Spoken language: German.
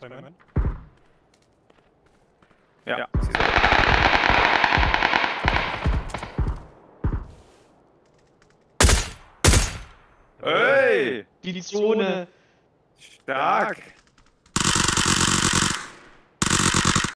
Moment. Ja. Ja, Hey! Die Zone. Stark!